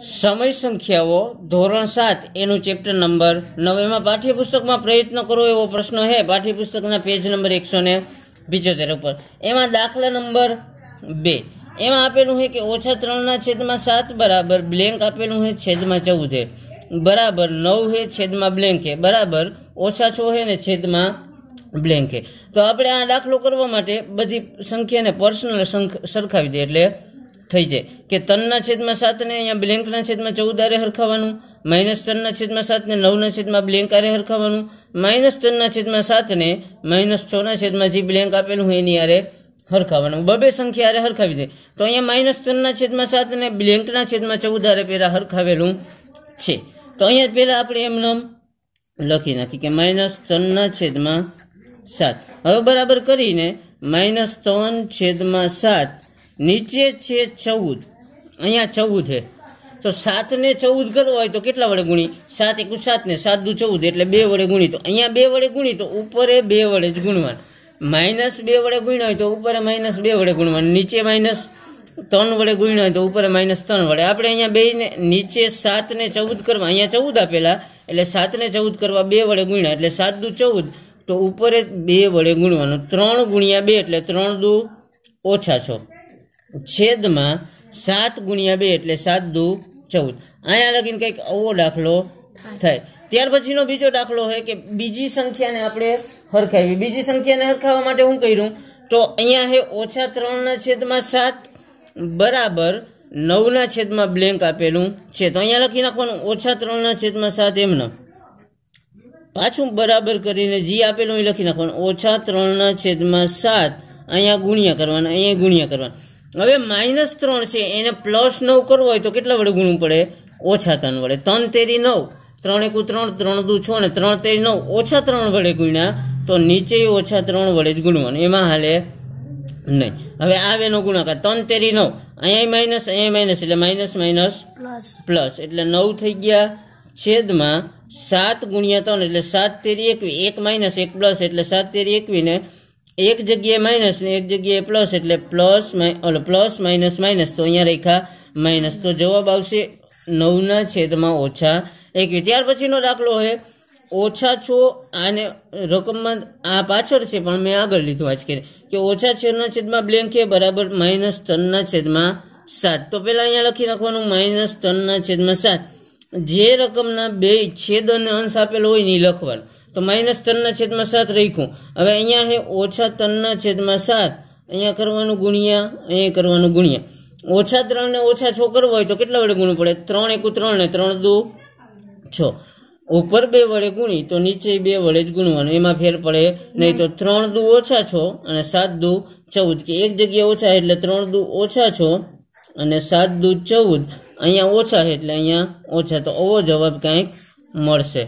સમય સંખ્યાઓ, ધોરણ સાત, એનું ચેપ્ટર નંબર નવ એમાં પાઠ્યપુસ્તકમાં પ્રયત્ન કરો એવો પ્રશ્ન છે પાઠ્યપુસ્તકના પેજ નંબર એકસો ને પિચોતેર ઉપર. એમાં દાખલા નંબર બે. એમાં આપેલું છે કે ઓછા ત્રણના છેદમાં સાત બરાબર બ્લેન્ક આપેલું છે છેદમાં ચૌદ છે બરાબર નવ છે છેદમાં બ્લેન્ક છે બરાબર ઓછા છ છે ને છેદમાં બ્લેન્ક છે તો આપણે આ દાખલો કરવા માટે બધી સંખ્યાને પર્સનલ સરખાવી દે એટલે થઈ જાય. કે તનના છેદમાં સાત ને અહીંયા બ્લેન્કના છેદમાં ચૌદ આરે હરખાવાનું માઇનસ તનના છેદમાં સાત ને નવના છેદમાં બ્લેન્ક આરે હરખાવાનું માઇનસ તનના છેદમાં સાત ને માઇનસ છ ના છેદમાં જે બ્લેન્ક આપેલું હોય એની આરે હરખાવાનું. બબે સંખ્યા આરે હરખાવી દે. તો અહીંયા માઇનસ તનના છેદમાં સાત ને બ્લેન્કના છેદમાં ચૌદ આરે પેલા હરખાવેલું છે. તો અહીંયા પેલા આપણે એમ નામ લખી નાખી કે માઇનસ ત્રણના છેદમાં સાત. હવે બરાબર કરીને માઇનસ ત્રણ છેદમાં સાત નીચે છે ચૌદ. અહીંયા ચૌદ છે તો સાત ને ચૌદ કરવો હોય તો કેટલા વડે ગુણી? સાત એકુ સાત ને સાત દુ ચૌદ એટલે બે વડે ગુણી. તો અહીંયા બે વડે ગુણી તો ઉપરે બે વડે જ ગુણવાનું. માઇનસ બે વડે ગુણ્યા હોય તો ઉપરે માઇનસ બે વડે ગુણવાનું. નીચે માઇનસ ત્રણ વડે ગુણ્યા હોય તો ઉપરે માઇનસ ત્રણ વડે. આપણે અહીંયા બે ને નીચે સાત ને ચૌદ કરવા. અહીંયા ચૌદ આપેલા. એટલે સાત ને ચૌદ કરવા બે વડે ગુણ્યા. એટલે સાત દુ ચૌદ. તો ઉપરે બે વડે ગુણવાનું. ત્રણ ગુણ્યા બે એટલે ત્રણ દુ ઓછા છો. છેદમાં સાત ગુણ્યા બે એટલે સાત દુ ચૌદ. અહીંયા લગીને કંઈક આવો દાખલો થાય. ત્યાર પછીનો બીજો દાખલો હોય કે બીજી સંખ્યાને આપણે હરખાવી. બીજી સંખ્યાને હરખાવા માટે હું કર્યું? તો અહીંયા હે ઓછા ત્રણના છેદમાં સાત બરાબર નવના છેદમાં બ્લેન્ક આપેલું છે. તો અહીંયા લખી નાખવાનું ઓછા ત્રણના છેદમાં સાત એમના. પાછું બરાબર કરીને જી આપેલું એ લખી નાખવાનું. ઓછા ત્રણના છેદમાં સાત. અહીંયા ગુણ્યા કરવાના, અહીંયા ગુણ્યા કરવાના. હવે માઇનસ ત્રણ છે એને પ્લસ નવ કરવો હોય તો કેટલા વડે ગુણવું પડે? ઓછા ત્રણ વડે. ત્રણ તેરી નવ ત્રણ એકુ ત્રણ ત્રણ દુ છ ને ત્રણ તેરી નવ ઓછા ત્રણ વડે ગુણ્યા તો નીચે ઓછા ત્રણ વડે જ ગુણવાનું. એમાં હાલે નહીં. હવે આવેનો ગુણાકાર ત્રણ તેરી નવ. અહીંયા માઇનસ અહીંયા માઇનસ એટલે માઇનસ માઇનસ પ્લસ. એટલે નવ થઈ ગયા છેદમાં સાત ગુણ્યા ત્રણ એટલે સાત તેરી એકવી. એક માઇનસ એક પ્લસ એટલે સાત તેરી એકવી ને એક જગ્યાએ માઇનસ ને એક જગ્યાએ પ્લસ એટલે પ્લસ ઓલો પ્લસ માઇનસ માઇનસ તો અહીંયા રેખા માઇનસ તો જવાબ આવશે નવના છેદમાં ઓછા. એક ત્યાર પછીનો દાખલો છે. ઓછા છો આને રકમમાં આ પાછળ છે, પણ મેં આગળ લીધું આજ કરી કે ઓછા છેદના છેદમાં બ્લેન્ક છે, બરાબર માઇનસ ત્રણના છેદમાં સાત. તો પેલા અહીંયા લખી નાખવાનું માઇનસ ત્રણના છેદમાં સાત. જે રકમના બે છેદ અને અંશ આપેલો હોય ને લખવાનું. તો માઇનસ ત્રણના છેદમાં સાત રાખ્યું. હવે અહીંયા છે ઓછા ત્રણના છેદમાં સાત. અહીંયા કરવાનું ગુણ્યા, અહીંયા કરવાનું ગુણ્યા. ઓછા ત્રણ ને ઓછા છ કરવો હોય તો કેટલા વડે ગુણવું પડે? ત્રણ એકુ ત્રણ ને ત્રણ દુ છ. ઉપર બે વડે ગુણી તો નીચે બે વડે જ ગુણવાનું. એમાં ફેર પડે. નહીં તો ત્રણ દુ ઓછા છો અને સાત દુ ચૌદ. કે એક જગ્યાએ ઓછા એટલે ત્રણ દુ ઓછા છો અને સાત દુ ચૌદ. અહીંયા ઓછા એટલે અહીંયા ઓછા. તો આવો જવાબ કંઈક મળશે.